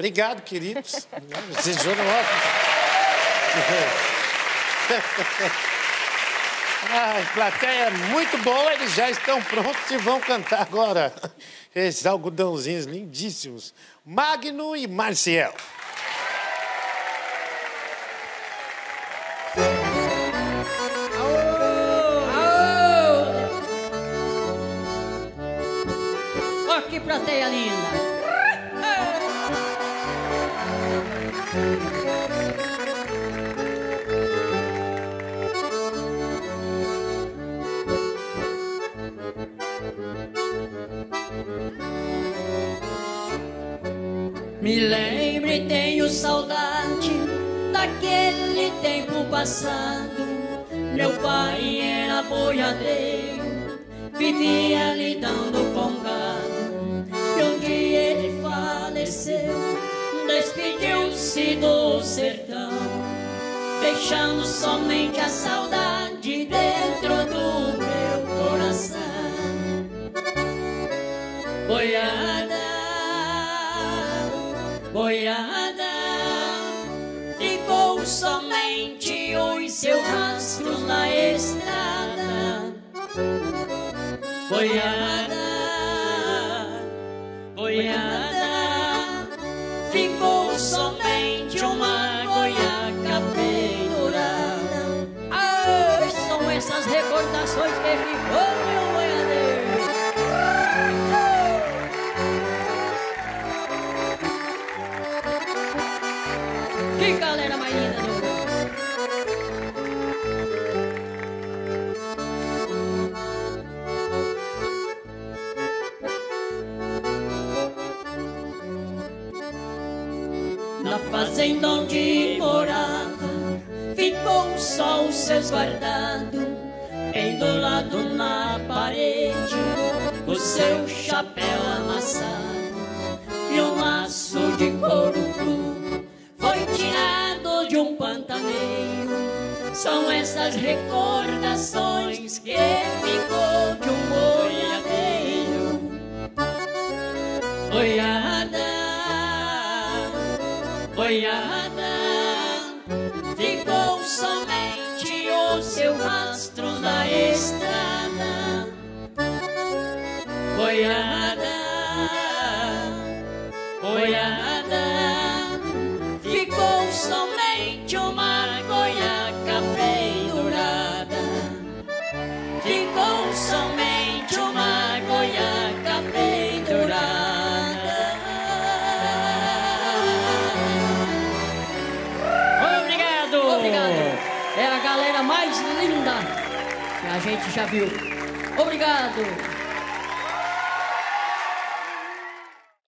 Obrigado, queridos. Foram ótimos. Ai, plateia muito boa, eles já estão prontos e vão cantar agora. Esses algodãozinhos lindíssimos. Magno e Marciel. Ó que plateia linda! Me lembre, tenho saudade daquele tempo passado. Meu pai era boiadeiro, vivia lidando com do sertão, deixando somente a saudade dentro do meu coração. Boiada boiada ficou somente os seus rastros na estrada. Boiada, boiada, essas recordações que ficou meu boiadeiro. Que galera mais linda do mundo. Na fazenda onde morava, ficou só os seus guardados, pendurado na parede, o seu chapéu amassado e um laço de couro cru foi tirado de um pantaneiro. São essas recordações que ficou de um boiadeiro. Boiada, boiada, somente o seu rastro na estrada. Boiada, boiada, mais linda que a gente já viu. Obrigado.